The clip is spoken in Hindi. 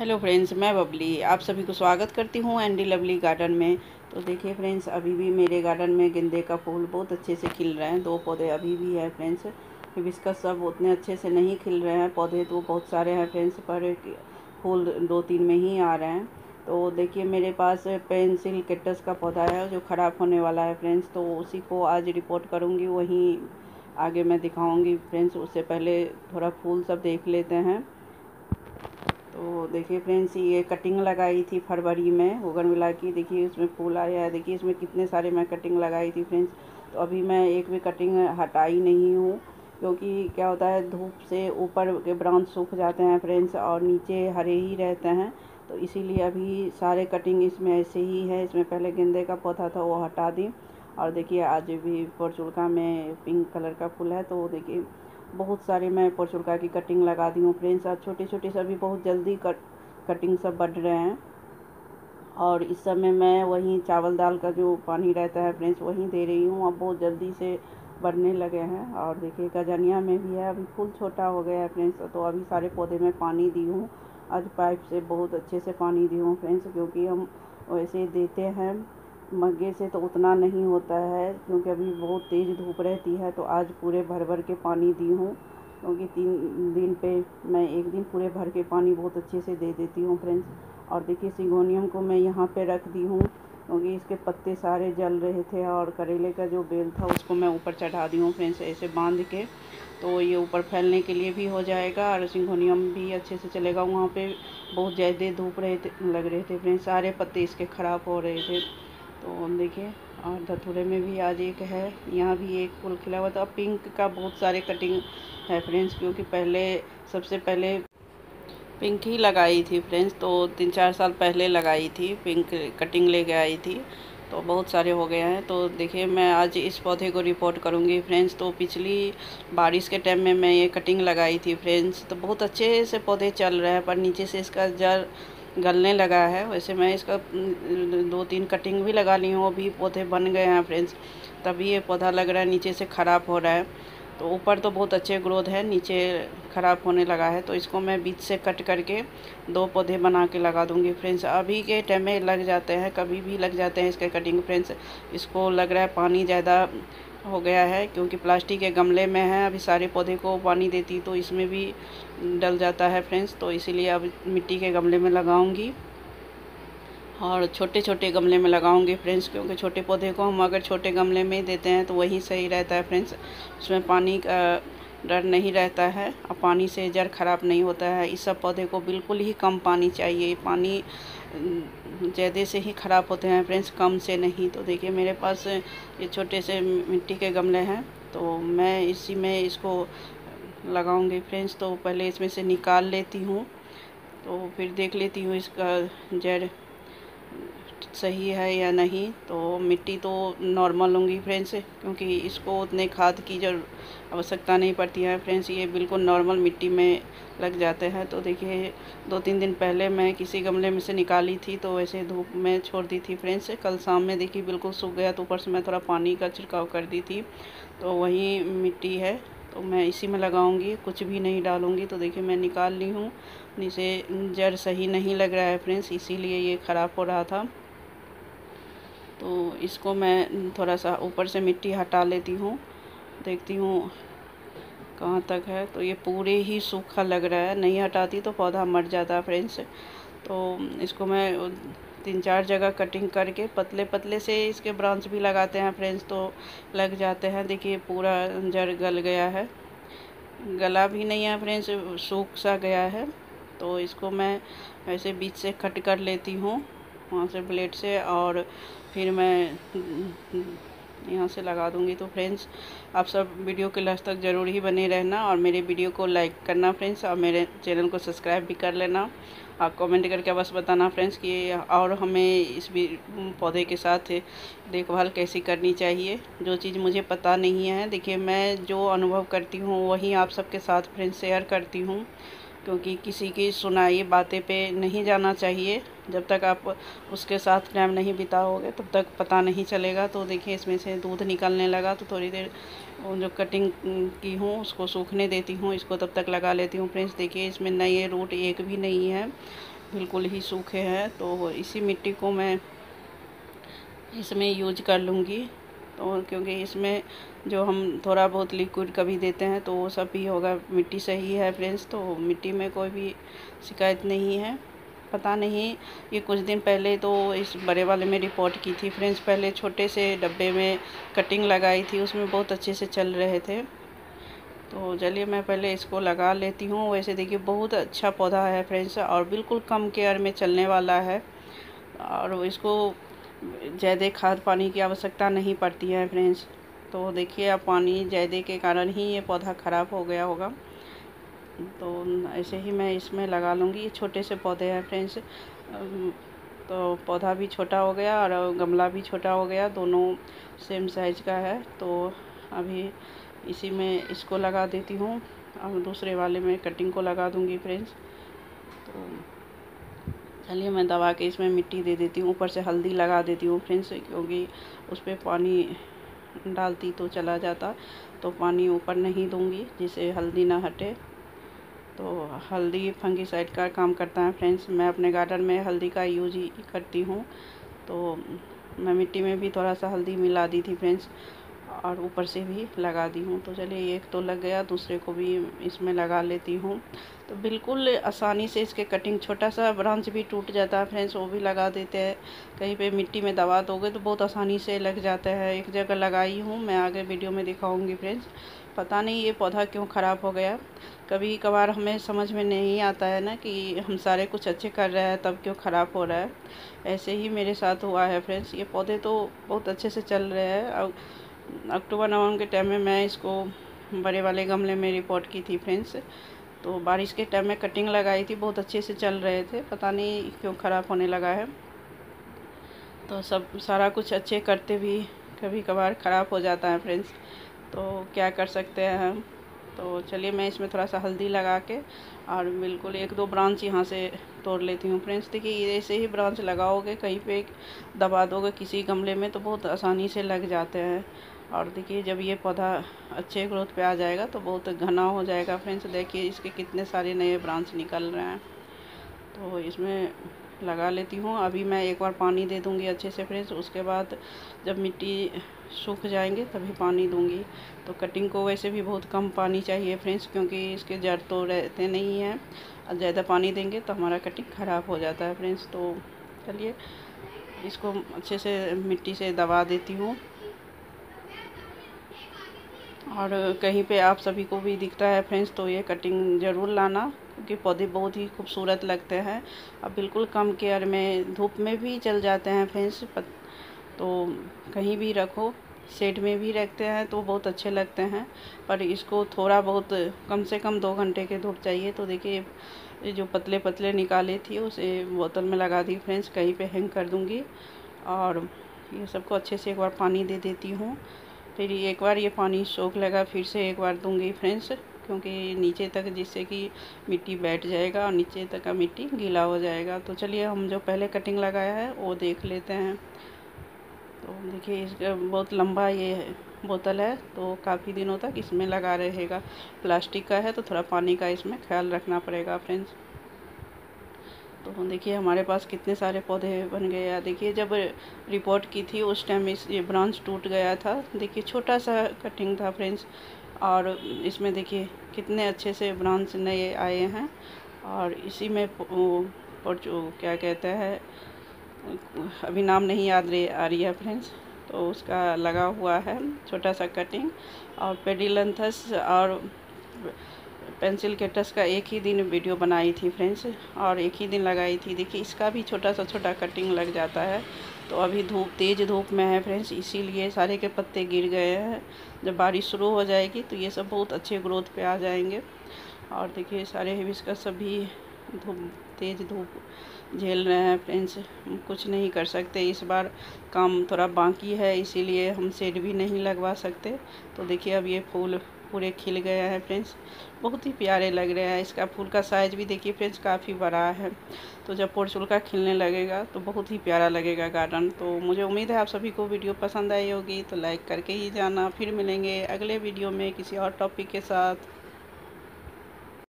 हेलो फ्रेंड्स मैं बबली। आप सभी को स्वागत करती हूँ एंडी लवली गार्डन में। तो देखिए फ्रेंड्स अभी भी मेरे गार्डन में गेंदे का फूल बहुत अच्छे से खिल रहे हैं। दो पौधे अभी भी है फ्रेंड्स हिबिस्कस सब उतने अच्छे से नहीं खिल रहे हैं। पौधे तो बहुत सारे हैं फ्रेंड्स पर फूल दो तीन में ही आ रहे हैं। तो देखिए मेरे पास पेंसिल केटस का पौधा है जो ख़राब होने वाला है फ्रेंड्स तो उसी को आज रिपोर्ट करूँगी, वहीं आगे मैं दिखाऊँगी फ्रेंड्स उससे पहले थोड़ा फूल सब देख लेते हैं। तो देखिए फ्रेंड्स, ये कटिंग लगाई थी फरवरी में, उगन मिला की, देखिए उसमें फूल आया है, देखिए इसमें कितने सारे मैं कटिंग लगाई थी फ्रेंड्स। तो अभी मैं एक भी कटिंग हटाई नहीं हूँ, क्योंकि क्या होता है, धूप से ऊपर के ब्रांच सूख जाते हैं फ्रेंड्स और नीचे हरे ही रहते हैं। तो इसीलिए अभी सारे कटिंग इसमें ऐसे ही है, इसमें पहले गेंदे का पौधा था, वो हटा दी। और देखिए आज भी पोर्चुलका में पिंक कलर का फूल है तो देखिए बहुत सारे मैं पोर्चुलका की कटिंग लगा दी हूँ फ्रेंड्स अब छोटे छोटे सभी बहुत जल्दी कट कटिंग सब बढ़ रहे हैं। और इस समय मैं वहीं चावल दाल का जो पानी रहता है फ्रेंड्स वहीं दे रही हूँ। अब बहुत जल्दी से बढ़ने लगे हैं। और देखिए, गजनिया में भी है, अभी फूल छोटा हो गया है फ्रेंड्स तो अभी सारे पौधे में पानी दी हूँ। आज पाइप से बहुत अच्छे से पानी दी हूँ फ्रेंड्स क्योंकि हम वैसे देते हैं। मग्गे से तो उतना नहीं होता है, क्योंकि अभी बहुत तेज़ धूप रहती है तो आज पूरे भर भर के पानी दी हूँ। क्योंकि तीन दिन पे मैं एक दिन पूरे भर के पानी बहुत अच्छे से दे देती हूँ फ्रेंड्स और देखिए, सिंगोनियम को मैं यहाँ पे रख दी हूँ, क्योंकि इसके पत्ते सारे जल रहे थे और करेले का जो बेल था उसको मैं ऊपर चढ़ा दी हूँ फ्रेंड्स ऐसे बाँध के। तो ये ऊपर फैलने के लिए भी हो जाएगा और सिंगोनियम भी अच्छे से चलेगा। वहाँ पे बहुत ज़्यादा धूप रहे लग रहे थे फ्रेंड्स सारे पत्ते इसके ख़राब हो रहे थे। तो हम देखिए और धतूरे में भी आज एक है, यहाँ भी एक फूल खिला हुआ था। पिंक का बहुत सारे कटिंग है फ्रेंड्स, क्योंकि पहले, सबसे पहले पिंक ही लगाई थी फ्रेंड्स तो तीन चार साल पहले लगाई थी, पिंक कटिंग लेके आई थी तो बहुत सारे हो गए हैं। तो देखिए, मैं आज इस पौधे को रिपोर्ट करूँगी फ्रेंड्स। तो पिछली बारिश के टाइम में मैं ये कटिंग लगाई थी फ्रेंड्स। तो बहुत अच्छे से पौधे चल रहे हैं, पर नीचे से इसका जड़ गलने लगा है। वैसे मैं इसका, दो तीन कटिंग भी लगा ली हूँ, अभी पौधे बन गए हैं फ्रेंड्स तभी ये पौधा लग रहा है, नीचे से ख़राब हो रहा है। तो ऊपर तो बहुत अच्छे ग्रोथ है, नीचे ख़राब होने लगा है। तो इसको मैं बीच से कट करके दो पौधे बना के लगा दूँगी फ्रेंड्स अभी के टाइम में लग जाते हैं, कभी भी लग जाते हैं इसके कटिंग फ्रेंड्स इसको लग रहा है पानी ज़्यादा हो गया है, क्योंकि प्लास्टिक के गमले में है। अभी सारे पौधे को पानी देती तो इसमें भी डल जाता है फ्रेंड्स तो इसीलिए अब मिट्टी के गमले में लगाऊँगी। और छोटे छोटे गमले में लगाऊँगी फ्रेंड्स, क्योंकि छोटे पौधे को हम अगर छोटे गमले में देते हैं तो वही सही रहता है फ्रेंड्स। उसमें पानी का डर नहीं रहता है, और पानी से जड़ ख़राब नहीं होता है। इस सब पौधे को बिल्कुल ही कम पानी चाहिए। पानी ज़्यादा से ही ख़राब होते हैं फ्रेंड्स, कम से नहीं। तो देखिए, मेरे पास ये छोटे से मिट्टी के गमले हैं तो मैं इसी में इसको लगाऊँगी फ्रेंड्स तो पहले इसमें से निकाल लेती हूँ। तो फिर देख लेती हूँ इसका जड़ सही है या नहीं। तो मिट्टी तो नॉर्मल होंगी फ्रेंड्स, क्योंकि इसको उतने खाद की जो आवश्यकता नहीं पड़ती है फ्रेंड्स, ये बिल्कुल नॉर्मल मिट्टी में लग जाते हैं। तो देखिए, दो तीन दिन पहले मैं किसी गमले में से निकाली थी तो वैसे धूप में छोड़ दी थी फ्रेंड्स। कल शाम में देखिए बिल्कुल सूख गया तो ऊपर से मैं थोड़ा पानी का छिड़काव कर दी थी। तो वही मिट्टी है। तो मैं इसी में लगाऊँगी, कुछ भी नहीं डालूँगी तो देखिए मैं निकाल ली हूँ। नीचे जड़ सही नहीं लग रहा है फ्रेंड्स, इसीलिए ये ख़राब हो रहा था। तो इसको मैं थोड़ा सा ऊपर से मिट्टी हटा लेती हूँ, देखती हूँ कहाँ तक है। तो ये पूरे ही सूखा लग रहा है, नहीं हटाती तो पौधा मर जाता फ्रेंड्स। तो इसको मैं तीन चार जगह कटिंग करके पतले पतले से इसके ब्रांच भी लगाते हैं फ्रेंड्स तो लग जाते हैं। देखिए, पूरा जड़ गल गया है। गला भी नहीं है फ्रेंड्स सूख सा गया है। तो इसको मैं ऐसे बीच से कट कर लेती हूँ, वहाँ से ब्लेड से, और फिर मैं, यहाँ से लगा दूँगी। तो फ्रेंड्स आप सब वीडियो के लास्ट तक ज़रूर ही बने रहना, और मेरे वीडियो को लाइक करना फ्रेंड्स और मेरे चैनल को सब्सक्राइब भी कर लेना। आप कमेंट करके बस बताना फ्रेंड्स कि और हमें इस भी पौधे के साथ देखभाल कैसी करनी चाहिए? जो चीज़ मुझे पता नहीं है, देखिए मैं जो अनुभव करती हूँ, वही आप सबके साथ फ्रेंड्स शेयर करती हूँ। क्योंकि किसी की सुनाई बातें पे नहीं जाना चाहिए। जब तक आप उसके साथ टाइम नहीं बिताओगे, तब तक पता नहीं चलेगा। तो देखिए इसमें से दूध निकलने लगा तो थोड़ी देर जो कटिंग की हूँ, उसको सूखने देती हूँ, इसको तब तक लगा लेती हूँ। फ्रेंड्स, देखिए, इसमें नए रूट एक भी नहीं है, बिल्कुल ही सूखे हैं। तो इसी मिट्टी को मैं इसमें यूज़ कर लूँगी। तो क्योंकि इसमें जो हम थोड़ा बहुत लिक्विड कभी देते हैं तो वो सब भी होगा, मिट्टी सही है, फ्रेंड्स। तो मिट्टी में कोई भी शिकायत नहीं है। पता नहीं, ये कुछ दिन पहले तो इस बड़े वाले में रिपोर्ट की थी। फ्रेंड्स, पहले छोटे से डब्बे में कटिंग लगाई थी, उसमें बहुत अच्छे से चल रहे थे। तो चलिए, मैं पहले इसको लगा लेती हूँ। वैसे देखिए, बहुत अच्छा पौधा है फ्रेंड्स, और बिल्कुल कम केयर में चलने वाला है। और इसको ज़्यादा खाद पानी की आवश्यकता नहीं पड़ती है फ्रेंड्स। तो देखिए, अब पानी ज़्यादा के कारण ही ये पौधा ख़राब हो गया होगा। तो ऐसे ही मैं इसमें लगा लूँगी। ये छोटे से पौधे हैं फ्रेंड्स। तो पौधा भी छोटा हो गया और गमला भी छोटा हो गया। दोनों सेम साइज़ का है। तो अभी इसी में इसको लगा देती हूँ। और दूसरे वाले में कटिंग को लगा दूँगी फ्रेंड्स। तो चलिए मैं दबा के इसमें मिट्टी दे देती हूँ। ऊपर से हल्दी लगा देती हूँ फ्रेंड्स, क्योंकि उस पर पानी डालती तो चला जाता। तो पानी ऊपर नहीं दूँगी जिससे हल्दी ना हटे। तो हल्दी फंगीसाइड का काम करता है फ्रेंड्स। मैं अपने गार्डन में हल्दी का यूज़ ही करती हूँ। तो मैं मिट्टी में भी थोड़ा सा हल्दी मिला दी थी फ्रेंड्स और ऊपर से भी लगा दी हूँ। तो चलिए, एक तो लग गया, दूसरे को भी इसमें लगा लेती हूँ। तो बिल्कुल आसानी से इसके कटिंग छोटा सा ब्रांच भी टूट जाता है फ्रेंड्स, वो भी लगा देते हैं। कहीं पे मिट्टी में दबा दोगे तो बहुत आसानी से लग जाता है। एक जगह लगाई हूँ, मैं आगे वीडियो में दिखाऊँगी फ्रेंड्स। पता नहीं ये पौधा क्यों ख़राब हो गया। कभी कभार हमें समझ में नहीं आता है ना कि हम सारे कुछ अच्छे कर रहे हैं, तब क्यों ख़राब हो रहा है। ऐसे ही मेरे साथ हुआ है फ्रेंड्स। ये पौधे तो बहुत अच्छे से चल रहे हैं। और अक्टूबर नवंबर के टाइम में मैं इसको बड़े वाले गमले में रिपोर्ट की थी फ्रेंड्स। तो बारिश के टाइम में कटिंग लगाई थी, बहुत अच्छे से चल रहे थे। पता नहीं क्यों ख़राब होने लगा है। तो सब, सारा कुछ अच्छे करते भी कभी कभार ख़राब हो जाता है फ्रेंड्स। तो क्या कर सकते हैं? हम तो चलिए मैं इसमें थोड़ा सा हल्दी लगा के और बिल्कुल एक दो ब्रांच यहाँ से तोड़ लेती हूँ। फ्रेंड्स, देखिए ऐसे ही ब्रांच लगाओगे, कहीं पे दबा दोगे किसी गमले में तो बहुत आसानी से लग जाते हैं। और देखिए जब ये पौधा अच्छे ग्रोथ पे आ जाएगा तो बहुत घना हो जाएगा। फ्रेंड्स, देखिए इसके कितने सारे नए ब्रांच निकल रहे हैं। तो इसमें लगा लेती हूँ। अभी मैं एक बार पानी दे दूँगी अच्छे से फ्रेंड्स। उसके बाद जब मिट्टी सूख जाएँगे, तभी पानी दूँगी। तो कटिंग को वैसे भी बहुत कम पानी चाहिए फ्रेंड्स क्योंकि इसके जड़ तो रहते नहीं हैं। और ज़्यादा पानी देंगे तो हमारा कटिंग ख़राब हो जाता है फ्रेंड्स तो चलिए, इसको अच्छे से मिट्टी से दबा देती हूँ। और कहीं पे आप सभी को भी दिखता है फ्रेंड्स तो ये कटिंग ज़रूर लाना, क्योंकि पौधे बहुत ही खूबसूरत लगते हैं। अब बिल्कुल कम केयर में, धूप में भी चल जाते हैं फ्रेंड्स तो कहीं भी रखो सेट में भी रखते हैं तो बहुत अच्छे लगते हैं, पर इसको थोड़ा बहुत कम से कम दो घंटे के धूप चाहिए तो देखिए जो पतले पतले निकाले थी उसे बोतल में लगा दी फ्रेंड्स, कहीं पे हैंग कर दूँगी और ये सबको अच्छे से एक बार पानी दे देती हूँ। फिर एक बार ये पानी सोख लगा, फिर से एक बार दूँगी फ्रेंड्स, क्योंकि नीचे तक जिससे कि मिट्टी बैठ जाएगा और नीचे तक का मिट्टी गीला हो जाएगा। तो चलिए, हम जो पहले कटिंग लगाया है, वो देख लेते हैं। तो देखिए इसका बहुत लंबा ये बोतल है तो काफ़ी दिनों तक इसमें लगा रहेगा। प्लास्टिक का है तो थोड़ा पानी का इसमें ख्याल रखना पड़ेगा, फ्रेंड्स। तो देखिए, हमारे पास कितने सारे पौधे बन गए या देखिए, जब रिपोर्ट की थी, उस टाइम इस, ये ब्रांच टूट गया था। देखिए, छोटा सा कटिंग था, फ्रेंड्स। और इसमें देखिए, कितने अच्छे से ब्रांच नए आए हैं। और इसी में क्या कहते हैं अभी नाम नहीं याद आ रही है फ्रेंड्स। तो उसका लगा हुआ है छोटा सा कटिंग और पेडिलंथस और पेंसिल के टच का एक ही दिन वीडियो बनाई थी फ्रेंड्स और एक ही दिन लगाई थी। देखिए, इसका भी छोटा सा छोटा कटिंग लग जाता है। तो अभी धूप, तेज़ धूप में है फ्रेंड्स, इसीलिए सारे के पत्ते गिर गए हैं। जब बारिश शुरू हो जाएगी तो ये सब बहुत अच्छे ग्रोथ पे आ जाएँगे। और देखिए, सारे हिबिस्कस सभी धूप, तेज़ धूप झेल रहे हैं फ्रेंड्स कुछ नहीं कर सकते। इस बार काम थोड़ा बाकी है, इसीलिए हम सेड भी नहीं लगवा सकते। तो देखिए, अब ये फूल पूरे खिल गया है फ्रेंड्स बहुत ही प्यारे लग रहे हैं। इसका फूल का साइज़ भी देखिए फ्रेंड्स काफ़ी बड़ा है। तो जब पोर्चुल का खिलने लगेगा तो बहुत ही प्यारा लगेगा गार्डन। तो मुझे उम्मीद है आप सभी को वीडियो पसंद आई होगी। तो लाइक करके ही जाना। फिर मिलेंगे अगले वीडियो में किसी और टॉपिक के साथ।